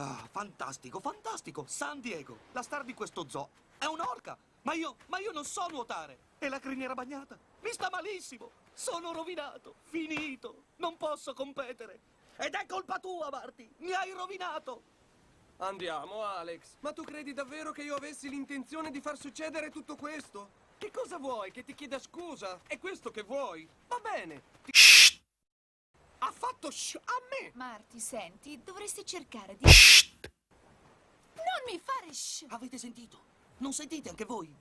Ah, fantastico, fantastico. San Diego, la star di questo zoo. È un'orca. Ma io, ma io non so nuotare. E la criniera bagnata? Mi sta malissimo. Sono rovinato, finito. Non posso competere. Ed è colpa tua, Marty. Mi hai rovinato. Andiamo, Alex. Ma tu credi davvero che io avessi l'intenzione di far succedere tutto questo? Che cosa vuoi? Che ti chieda scusa? È questo che vuoi? Va bene. Ti- fatto shh a me! Marty, senti, dovresti cercare di... shh. Non mi fare shh! Avete sentito? Non sentite anche voi?